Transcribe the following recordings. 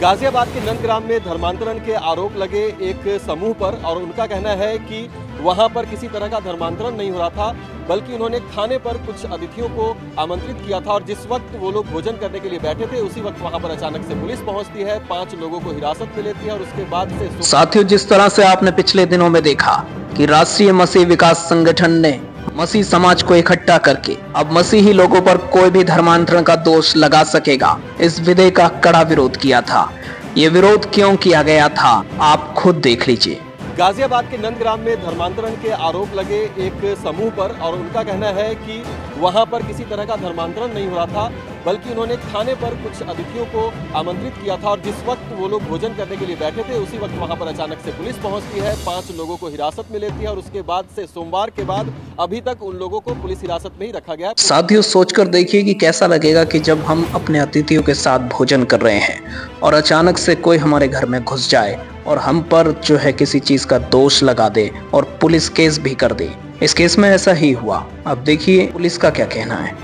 गाजियाबाद के नंदग्राम में धर्मांतरण के आरोप लगे एक समूह पर और उनका कहना है कि वहाँ पर किसी तरह का धर्मांतरण नहीं हो रहा था, बल्कि उन्होंने खाने पर कुछ अतिथियों को आमंत्रित किया था और जिस वक्त वो लोग भोजन करने के लिए बैठे थे, उसी वक्त वहाँ पर अचानक से पुलिस पहुँचती है, पाँच लोगों को हिरासत में लेती है और उसके बाद से साथियों, जिस तरह से आपने पिछले दिनों में देखा कि राष्ट्रीय मसीह विकास संगठन ने मसीह समाज को इकट्ठा करके अब मसीही लोगों पर कोई भी धर्मांतरण का दोष लगा सकेगा, इस विधेयक का कड़ा विरोध किया था। ये विरोध क्यों किया गया था, आप खुद देख लीजिए। गाजियाबाद के नंदग्राम में धर्मांतरण के आरोप लगे एक समूह पर और उनका कहना है कि वहाँ पर किसी तरह का धर्मांतरण नहीं हो रहा था, बल्कि उन्होंने खाने पर कुछ अतिथियों को आमंत्रित किया था और जिस वक्त वो लोग भोजन करने के लिए बैठे थे, उसी वक्त वहाँ पर अचानक से पुलिस पहुँचती है। पाँच लोगों को हिरासत में लेती है और उसके बाद से सोमवार के बाद अभी तक उन लोगों को पुलिस हिरासत में ही रखा गया। साथियों, सोचकर देखिए कि कैसा लगेगा कि जब हम अपने अतिथियों के साथ भोजन कर रहे हैं और अचानक से कोई हमारे घर में घुस जाए और हम पर जो है किसी चीज़ का दोष लगा दे और पुलिस केस भी कर दे। इस केस में ऐसा ही हुआ। अब देखिए पुलिस का क्या कहना है।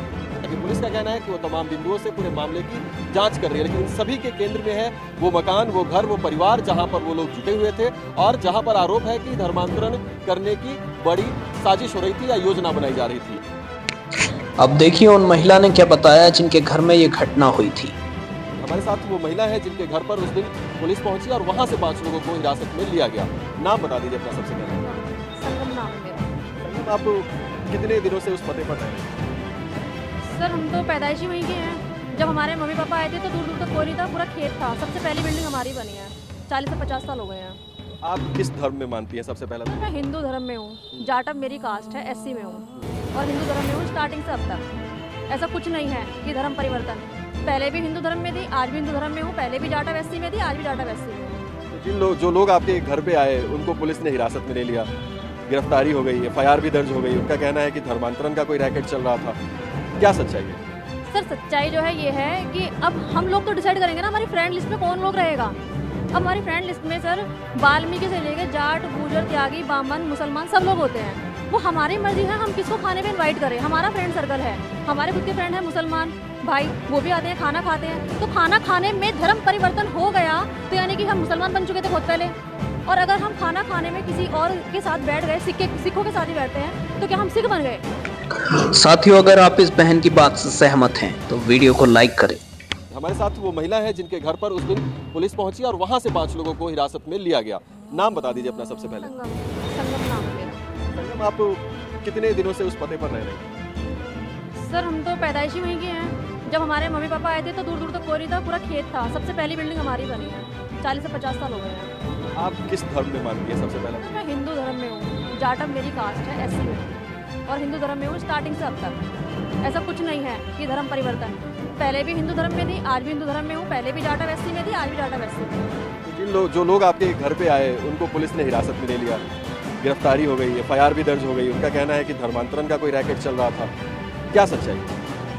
पुलिस का कहना है कि वो तमाम बिंदुओं से पूरे मामले की जाँच कर रही है लेकिन इन सभी के केंद्र में है वो मकान वो घर वो परिवार जहाँ पर वो लोग जुटे हुए थे और जहाँ पर आरोप है कि धर्मांतरण करने की बड़ी साजिश हो रही थी या योजना बनाई जा रही थी। अब देखिए उन महिला ने क्या बताया जिनके घर में ये घटना हुई थी। हमारे साथ वो महिला है जिनके घर पर उस दिन पुलिस पहुँची और वहाँ से पाँच लोगों को हिरासत में लिया गया। नाम बता दीजिए अपना सबसे पहले। संगम नाम संगम, आप कितने दिनों से उस पते पर रह सर हम तो पैदाइशी वहीं के हैं। जब हमारे मम्मी पापा आए थे तो दूर दूर तक कोई नहीं था पूरा खेत था। सबसे पहली बिल्डिंग हमारी बनी है। चालीस से पचास साल हो गए हैं। आप किस धर्म में मानती हैं सबसे पहला? मैं हिंदू धर्म में हूँ। जाटअप मेरी कास्ट है एससी में हूँ। और हिंदू धर्म में हूँ स्टार्टिंग से अब तक। ऐसा कुछ नहीं है कि धर्म परिवर्तन। पहले भी हिंदू धर्म में थी आज भी हिंदू धर्म में हूँ पहले भी जाटअप वैसी में थी आज भी जाटअप एससी में तो जिन लोग जो लोग आपके घर पे आए उनको पुलिस ने हिरासत में ले लिया। गिरफ्तारी हो गई एफआईआर भी दर्ज हो गई। उनका कहना है कि धर्मांतरण का कोई रैकेट चल रहा था। क्या सच्चाई है? सर सच्चाई जो है ये है कि अब हम लोग तो डिसाइड करेंगे ना हमारी फ्रेंड लिस्ट में कौन लोग रहेगा? अब हमारी फ्रेंड लिस्ट में सर वाल्मीकि से लेके जाट गुजर त्यागी बामन मुसलमान सब लोग होते हैं। वो हमारी मर्ज़ी है हम किसको खाने पे इनवाइट करें? हमारा फ्रेंड सर्कल है। हमारे खुद के फ्रेंड है मुसलमान भाई वो भी आते हैं खाना खाते हैं। तो खाना खाने में धर्म परिवर्तन हो गया तो यानी कि हम मुसलमान बन चुके थे बहुत पहले। और अगर हम खाना खाने में किसी और के साथ बैठ गए सिक्के सिखों के साथ ही बैठते हैं तो क्या हम सिख बन गए? साथियों अगर आप इस बहन की बात से सहमत हैं तो वीडियो को लाइक करें। हमारे साथ वो महिला है जिनके घर पर उस दिन पुलिस पहुँची और वहाँ से पाँच लोगों को हिरासत में लिया गया। नाम बता दीजिए अपना सबसे पहले। संगम, आप कितने दिनों से उस पते पर रह रहे हैं? सर हम तो पैदाइशी वहीं के हैं। जब हमारे मम्मी पापा आए थे तो दूर दूर तक नहीं था पूरा खेत था। सबसे पहली बिल्डिंग हमारी बनी है। चालीस से पचास साल हो गए हैं। आप किस धर्म में मानती हैं सबसे पहले? मैं हिंदू धर्म में हूँ। जाटअप मेरी कास्ट है में और हिंदू धर्म में हूँ स्टार्टिंग से अब तक। ऐसा कुछ नहीं है कि धर्म परिवर्तन। पहले भी हिंदू धर्म में थी आज भी हिंदू धर्म में हूँ। पहले भी जाटअप वैसी में थी आज भी जाटअप एससी में जिन लोग जो लोग आपके घर पे आए उनको पुलिस ने हिरासत में ले लिया। गिरफ्तारी हो गई एफ़ भी दर्ज हो गई। उनका कहना है कि धर्मांतरण का कोई रैकेट चल रहा था। क्या सच्चाई?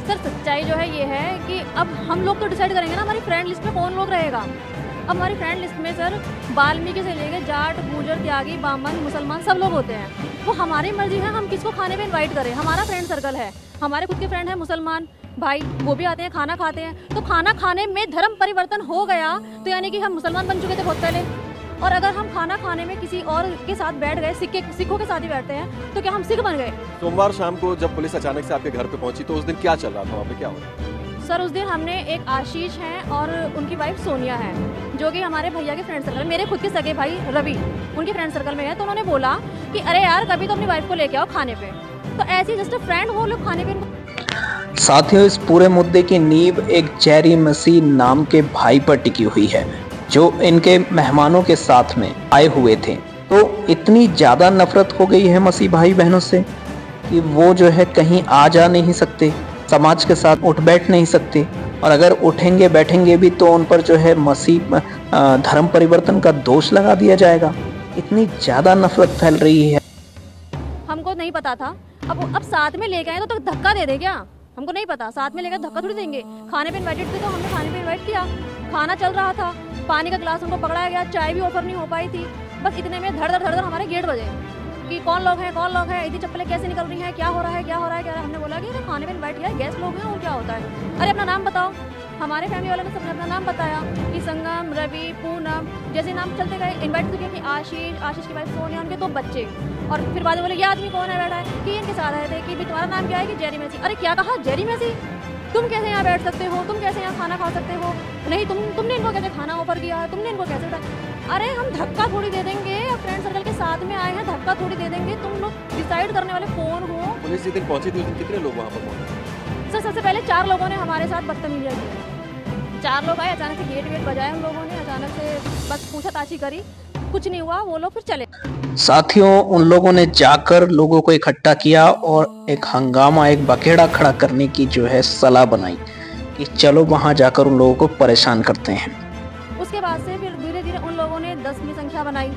सर, सच्चाई जो है ये है कि अब हम लोग तो डिसाइड करेंगे ना, हमारी फ्रेंड लिस्ट में कौन लोग रहेगा? अब हमारी फ्रेंड लिस्ट में सर, वाल्मीकि से लेके जाट, गुजर, त्यागी, बामन, मुसलमान सब लोग होते हैं। वो हमारी मर्ज़ी है, हम किसको खाने पे इनवाइट करें? हमारा फ्रेंड सर्कल है। हमारे खुद के फ्रेंड है मुसलमान। भाई, वो भी आते हैं, खाना खाते हैं। तो खाना खाने में धर्म परिवर्तन हो गया तो यानी कि हम मुसलमान बन चुके थे बहुत पहले। और अगर हम खाना खाने में किसी और के साथ बैठ गए सिक्के सिखों के साथ ही बैठते हैं तो क्या हम सिख बन गए? सोमवार शाम को जब पुलिस अचानक से आपके घर पे पहुँची तो उस दिन क्या चल रहा था? वहाँ पे क्या हो रहा सर उस दिन हमने एक आशीष हैं और उनकी वाइफ सोनिया है जो कि हमारे भैया के फ्रेंड सर्कल मेरे खुद के सगे भाई रवि उनके फ्रेंड सर्कल में है। तो उन्होंने बोला कि अरे यार कभी तो अपनी वाइफ को लेके आओ खाने पे। तो ऐसे जस्ट फ्रेंड हो लोग खाने पे साथियों इस पूरे मुद्दे की नींव एक चेरी मसीह नाम के भाई पर टिकी हुई है। जो इनके मेहमानों के साथ में आए हुए थे। तो इतनी ज़्यादा नफरत हो गई है मसीह भाई बहनों से कि वो जो है कहीं आ जा नहीं सकते समाज के साथ उठ बैठ नहीं सकते। और अगर उठेंगे बैठेंगे भी तो उन पर जो है मसीह धर्म परिवर्तन का दोष लगा दिया जाएगा। इतनी ज़्यादा नफरत फैल रही है। हमको नहीं पता था। अब अब साथ में लेके आए तो, तो धक्का दे दे क्या? हमको नहीं पता। साथ में लेकर धक्का थोड़ी देंगे। खाने पे इनवाइटेड थे तो हमने खाने पे इनवाइट किया। खाना चल रहा था। पानी का गिलास उनको पकड़ाया गया, चाय भी ऑफ़र नहीं हो पाई थी। बस इतने में धड़ धड़ धड़ हमारे गेट बजे कि कौन लोग हैं, कौन लोग हैं, इतनी चप्पलें कैसे निकल रही हैं, क्या हो रहा है, क्या हो रहा है, क्या हमने बोला कि अरे खाने पे इनवाइट किया गेस्ट लोग हैं और क्या होता है? अरे अपना नाम बताओ। हमारे फैमिली वाले ने सबने अपना नाम बताया कि संगम, रवि, पूनम, जैसे नाम चलते गए इन्वाइट तो किया कि आशीष आशीष की वाइफ सोनिया, उनके दो बच्चे। और फिर बाद में बोले, ये आदमी कौन है, बैठा है? कि इनके साथ आए थे कि भी तुम्हारा नाम क्या है कि जेरी मैसी अरे क्या कहा? जेरी मैसी तुम कैसे यहाँ बैठ सकते हो? तुम कैसे यहाँ खाना खा सकते हो? नहीं तुम तुमने इनको कैसे खाना ऑफ़र किया? तुमने इनको कैसे अरे हम धक्का थोड़ी दे देंगे। फ्रेंड सर्कल के साथ में आए हैं धक्का थोड़ी दे देंगे। तुम लोग डिसाइड करने वाले कौन हो? पुलिस जिस दिन पहुँची थी उस दिन कितने लोग वहाँ पर पहुँचे? सर सबसे पहले चार लोगों ने हमारे साथ बदतमीजियाँ की। चार लोग आए अचानक से गेट वेट बजाए हम लोगों ने अचानक से बस पूछा ताछी करी। कुछ नहीं हुआ वो लोग फिर चले। साथियों उन लोगों ने जाकर लोगों को इकट्ठा किया और एक हंगामा एक बखेड़ा खड़ा करने की जो है सलाह बनाई कि चलो वहाँ जाकर उन लोगों को परेशान करते हैं। उसके बाद से फिर धीरे धीरे उन लोगों ने दस की संख्या बनाई।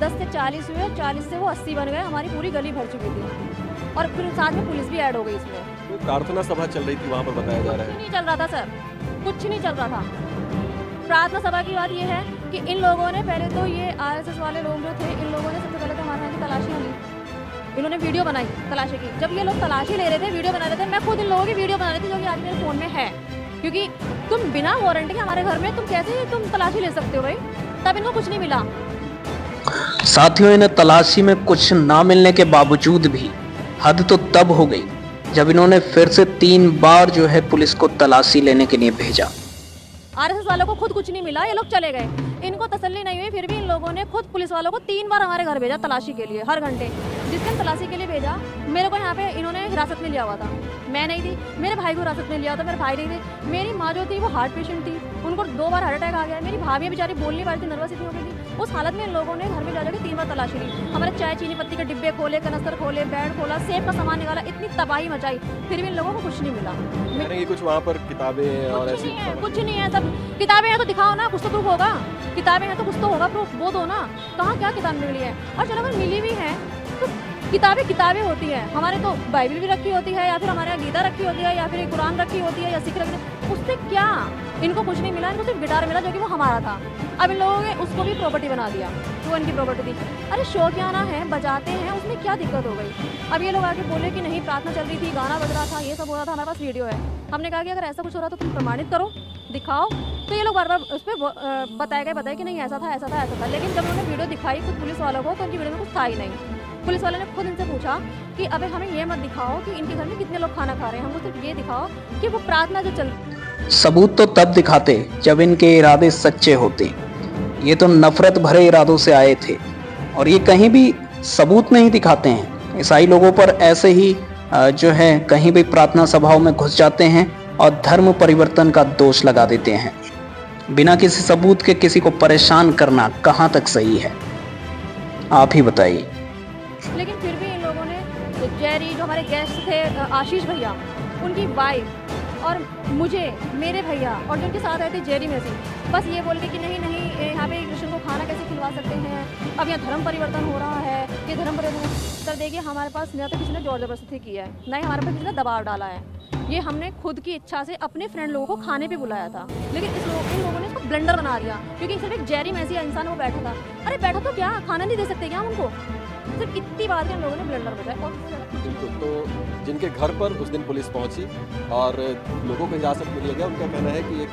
दस से चालीस हुए चालीस से वो अस्सी बन गए हमारी पूरी गली भर चुकी थी। और फिर साथ में पुलिस भी ऐड हो गई इसमें। तो प्रार्थना सभा चल रही थी वहाँ पर बताया जा रहा कुछ है नहीं चल रहा था सर। कुछ नहीं चल रहा था। प्रार्थना सभा की बात ये है कि इन लोगों ने पहले तो ये आरएसएस वाले लोग जो थे, इन लोगों ने सबसे पहले तो हमारे यहाँ की तलाशियाँ ली। इन्होंने वीडियो बनाई तलाशी की। जब ये लोग तलाशी ले रहे थे, वीडियो बना रहे थे, मैं खुद इन लोगों की वीडियो बना रही थी जो कि आज मेरे फ़ोन में है। क्योंकि तुम बिना वारंटी के हमारे घर में, तुम कैसे तुम तलाशी ले सकते हो भाई? तब इनको कुछ नहीं मिला। साथियों, इन्हें तलाशी में कुछ ना मिलने के बावजूद भी हद तो तब हो गई जब इन्होंने फिर से तीन बार जो है पुलिस को तलाशी लेने के लिए भेजा। आरएसएस वालों को खुद कुछ नहीं मिला ये लोग चले गए। इनको तसल्ली नहीं हुई फिर भी इन लोगों ने खुद पुलिस वालों को तीन बार हमारे घर भेजा तलाशी के लिए हर घंटे। जिस दिन तलाशी के लिए भेजा मेरे को यहाँ पे इन्होंने हिरासत में लिया हुआ था। मैं नहीं थी मेरे भाई को हिरासत में लिया था मेरे भाई नहीं थे। मेरी माँ जो थी वो हार्ट पेशेंट थी। उनको दो बार हार्ट अटैक आ गया। मेरी भाभी बेचारी बोल नहीं पा रही थी नर्वस इतनी हो गई थी। उस हालत में इन लोगों ने घर में जा जाकर तीन बार तलाशी ली। हमारे चाय चीनी पत्ती के डिब्बे खोले कनस्तर खोले बेड खोला सेब का सामान निकाला इतनी तबाही मचाई फिर भी इन लोगों को कुछ नहीं मिला। कुछ वहाँ पर किताबें कुछ नहीं है सब किताबें हैं तो दिखाओ ना, कुछ तो प्रूफ होगा। किताबें हैं तो कुछ तो होगा प्रूफ वो दो ना कहाँ क्या किताब मिली है? और चलो, अगर मिली भी है तो किताबें किताबें होती है। हमारे तो बाइबल भी रखी होती है, या फिर हमारे यहाँ गीता रखी होती है, या फिर कुरान रखी होती है, या सिख रखी उससे क्या? इनको कुछ नहीं मिला, इनको सिर्फ़ गिटार मिला जो कि वो हमारा था। अब इन लोगों ने उसको भी प्रॉपर्टी बना दिया वो इनकी प्रॉपर्टी थी। अरे शौकियाना है, बजाते हैं, उसमें क्या दिक्कत हो गई? अब ये लोग आके बोले कि नहीं, प्रार्थना चल रही थी, गाना बज रहा था, ये सब हो रहा था, हमारे पास वीडियो है। हमने कहा कि अगर ऐसा कुछ हो रहा तो तुम प्रमाणित करो, दिखाओ। तो ये लोग बार बार उस पर बताया गया, बताया कि नहीं, ऐसा था ऐसा था ऐसा था। लेकिन जब उन्होंने वीडियो दिखाई, खुद पुलिस वालों को तो उनकी वीडियो में कुछ था ही नहीं। पुलिस वाले ने खुद इनसे पूछा कि, अबे हमें ये मत दिखाओ कि इनके घर में कितने लोग खाना खा रहे हैं, हमको सिर्फ़ ये दिखाओ कि वो प्रार्थना जो चल सबूत तो तब दिखाते जब इनके इरादे सच्चे होते। ये तो नफरत भरे इरादों से आए थे। और ये कहीं भी सबूत नहीं दिखाते हैं। ईसाई लोगों पर ऐसे ही जो है, कहीं भी प्रार्थना सभाओं में घुस जाते हैं और धर्म परिवर्तन का दोष लगा देते हैं। बिना किसी सबूत के किसी को परेशान करना कहाँ तक सही है? आप ही बताइए। लेकिन फिर भी इन लोगों ने जेरी जो हमारे गेस्ट थे आशीष भैया, उनकी वाइफ और मुझे, मेरे भैया और जो उनके साथ आए थे जेरी में से, बस ये बोल के कि नहीं नहीं यहाँ पे कृष्ण को खाना कैसे खिलवा सकते हैं? अब यहाँ धर्म परिवर्तन हो रहा है, ये धर्म परिवर्तन सर, देखिए, हमारे पास न तो किसी ने ज़ोर ज़बरदस्ती की है, ना ही हमारे पास किसी ने दबाव डाला है। ये हमने खुद की इच्छा से अपने फ्रेंड लोगों को खाने पे बुलाया था, लेकिन इस लोग, इन लोगों ने इसको ब्लेंडर बना दिया, क्योंकि सिर्फ़ एक जेरी मैसी इंसान वो बैठा था। अरे, बैठा तो क्या? खाना नहीं दे सकते क्या हम उनको? सिर्फ़ इतनी लोगों ने ब्लेंडर ज़्यादा बिल्कुल तो जिनके घर पर उस दिन पुलिस पहुँची और लोगों को हिरासत में लिया गया उनका कहना है कि एक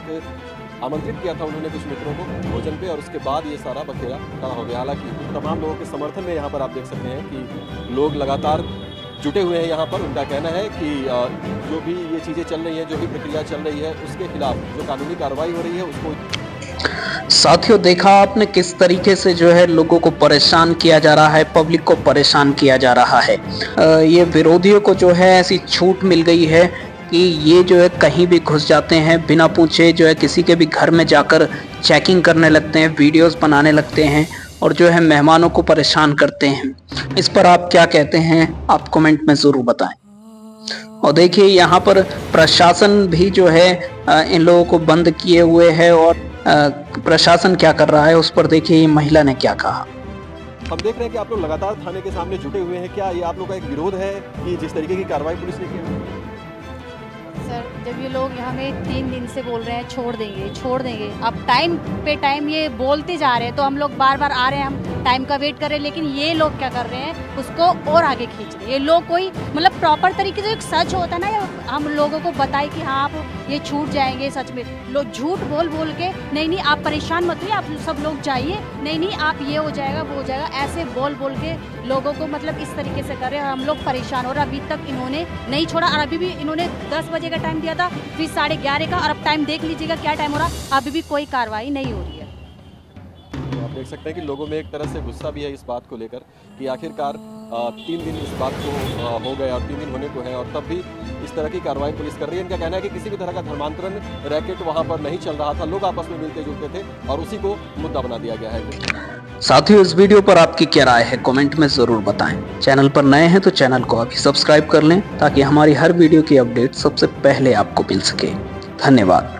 आमंत्रित किया था उन्होंने कुछ मित्रों को भोजन पे और उसके बाद ये सारा बखेड़ा खड़ा हो गया हालाँकि तमाम लोगों के समर्थन में यहाँ पर आप देख सकते हैं कि लोग लगातार जुटे हुए हैं यहाँ पर। उनका कहना है कि जो भी ये चीज़ें चल रही हैं, जो भी प्रक्रिया चल रही है, उसके खिलाफ जो कानूनी कार्रवाई हो रही है, उसको साथियों, देखा आपने किस तरीके से जो है लोगों को परेशान किया जा रहा है, पब्लिक को परेशान किया जा रहा है। ये विरोधियों को जो है ऐसी छूट मिल गई है कि ये जो है कहीं भी घुस जाते हैं, बिना पूछे जो है किसी के भी घर में जाकर चेकिंग करने लगते हैं वीडियोस बनाने लगते हैं और जो है मेहमानों को परेशान करते हैं। इस पर आप क्या कहते हैं, आप कमेंट में ज़रूर बताएँ। और देखिए, यहाँ पर प्रशासन भी जो है इन लोगों को बंद किए हुए है और प्रशासन क्या कर रहा है उस पर देखिए ये महिला ने क्या कहा। हम देख रहे हैं कि आप लोग लगातार थाने के सामने जुटे हुए हैं। क्या ये आप लोग का एक विरोध है कि जिस तरीके की कार्रवाई पुलिस ने की सर जब ये लोग हमें तीन दिन से बोल रहे हैं छोड़ देंगे छोड़ देंगे। अब टाइम पे टाइम ये बोलते जा रहे हैं तो हम लोग बार बार आ रहे हैं हम टाइम का वेट कर रहे हैं लेकिन ये लोग क्या कर रहे हैं उसको और आगे खींच रहे हैं। ये लोग कोई मतलब प्रॉपर तरीके से एक सच होता है ना हम लोगों को बताए कि हाँ आप ये छूट जाएँगे सच में। लोग झूठ बोल बोल के, नहीं नहीं, आप परेशान मत होइए, आप सब लोग जाइए। नहीं नहीं, आप ये हो जाएगा, वो हो जाएगा। ऐसे बोल बोल के लोगों को मतलब इस तरीके से कर रहे हैं। और हम लोग परेशान रहे अभी तक इन्होंने नहीं छोड़ा और अभी भी इन्होंने दस बजे का टाइम दिया था, फिर साढ़े ग्यारह का। और अब टाइम देख लीजिएगा क्या टाइम हो रहा अभी भी कोई कार्रवाई नहीं हो रही है। आप देख सकते हैं कि लोगों में एक तरह से गुस्सा भी है इस बात को लेकर कि आखिरकार तीन दिन इस बात को हो गए और तीन दिन होने को है। और तब भी इस तरह की कार्रवाई पुलिस कर रही है। इनका कहना है कि किसी भी तरह का धर्मांतरण रैकेट वहाँ पर नहीं चल रहा था। लोग आपस में मिलते जुलते थे और उसी को मुद्दा बना दिया गया है। साथियों, इस वीडियो पर आपकी क्या राय है, कमेंट में ज़रूर बताएँ। चैनल पर नए हैं तो चैनल को अभी सब्सक्राइब कर लें ताकि हमारी हर वीडियो की अपडेट सबसे पहले आपको मिल सके। धन्यवाद।